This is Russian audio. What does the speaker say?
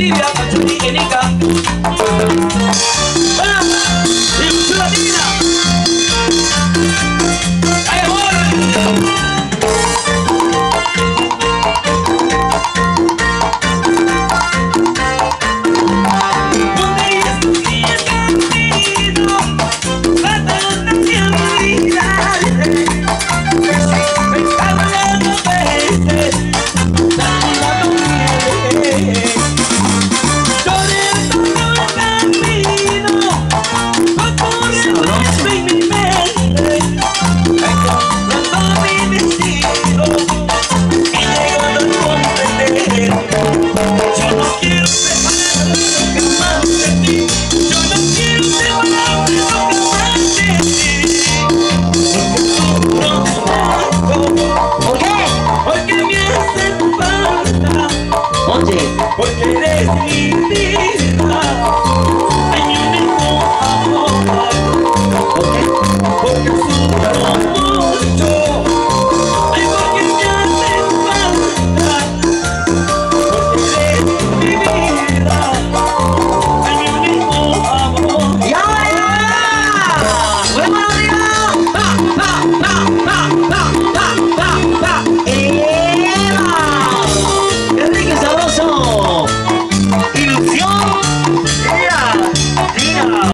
тебя